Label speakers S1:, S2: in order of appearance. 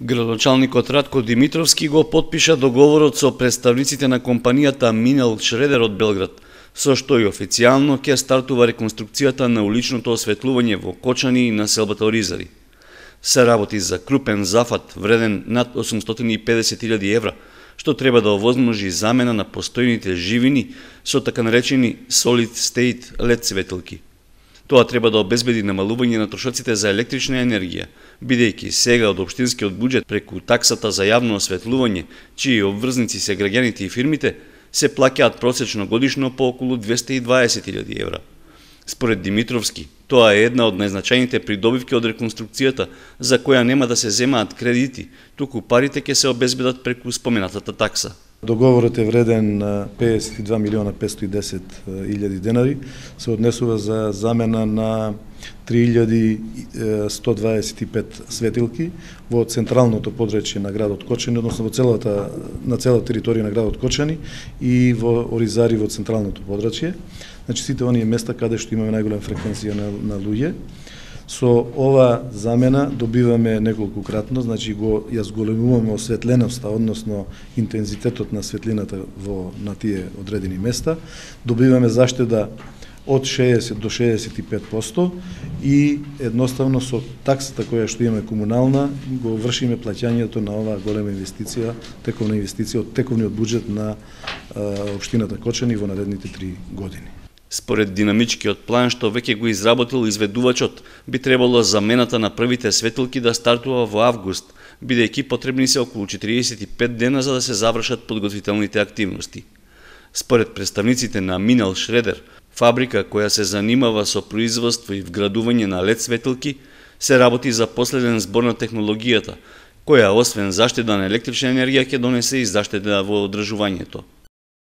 S1: Градоначалникот Радко Димитровски го подпиша договорот со представниците на компанијата Минел Шредер од Белград, со што и официјално ќе стартува реконструкцијата на уличното осветлување во Кочани и на селбата Оризари. Се работи за крупен зафат вреден над 850.000 евра, што треба да овозможи замена на постојните живини со така наречени solid state LED светилки. Тоа треба да обезбеди намалување на трошоците за електрична енергија, бидејќи сега од општинскиот буџет преку таксата за јавно осветлување, чии обврзници се граѓаните и фирмите, се плаќаат просечно годишно по околу 220.000 евра. Според Димитровски, тоа е една од најзначајните придобивки од реконструкцијата, за која нема да се земаат кредити, туку парите ќе се обезбедат преку споменатата такса.
S2: Договорот е вреден 52 милиона 510 илјади денари, се однесува за замена на 3125 светилки во централното подречје на градот Кочани, односно во целата на целата територија на градот Кочани и во Оризари во централното подречје. Значи сите оние места каде што имаме најголема фреквенција на, на луѓе Со ова замена добиваме неколку кратно, значи го ја зголемуваме осветленоста, односно интензитетот на светлината во на тие одредени места. Добиваме заштеда од 60 до 65% и едноставно со таксата која што имаме комунална го вршиме плаќањето на оваа голема инвестиција, тековна инвестиција од тековниот буџет на е, општината Кочани во наредните три години.
S1: Според динамичкиот план што веќе го изработил изведувачот, би требало замената на првите светилки да стартува во август, бидејќи потребни се околу 45 дена за да се завршат подготвителните активности. Според представниците на Минал Шредер, фабрика која се занимава со производство и вградување на лед светилки, се работи за последен збор на технологијата, која освен заштеда на електрична енергија ќе донесе и заштеда во одржувањето.